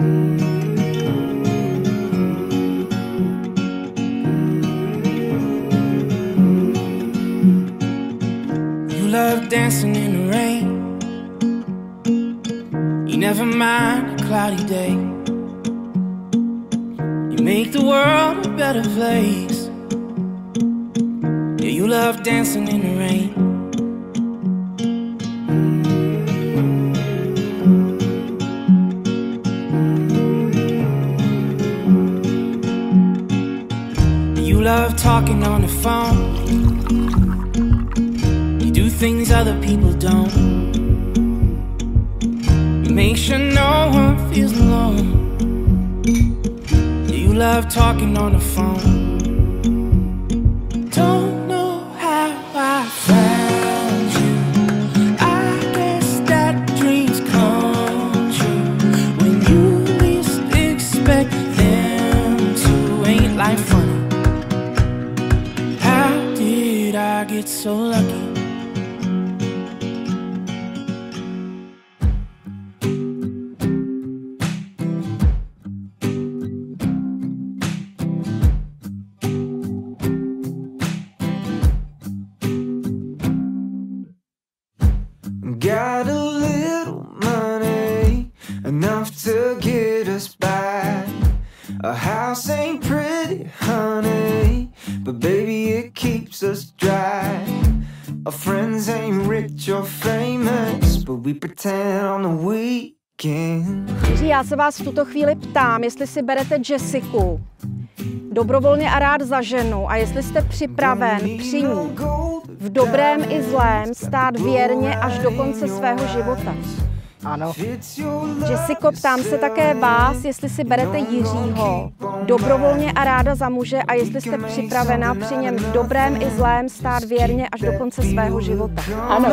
You love dancing in the rain. You never mind a cloudy day. You make the world a better place. Yeah, you love dancing in the rain. Love talking on the phone. You do things other people don't. You make sure no one feels alone. You love talking on the phone. Don't I get so lucky? Got a little money, enough to get us by. A house ain't pretty, honey, but baby, it keeps us dry. Our friends ain't rich or famous, but we pretend on the weekend. Jiří, já se vás v tuto chvíli ptám, jestli si berete Jessiku dobrovolně a rád za ženu a jestli jste připraven při ní v dobrém i zlém stát věrně až do konce svého života. Ano. Jessico, ptám se také vás, jestli si berete Jiřího dobrovolně a ráda za muže a jestli jste připravena při něm v dobrém i zlém stát věrně až do konce svého života. Ano.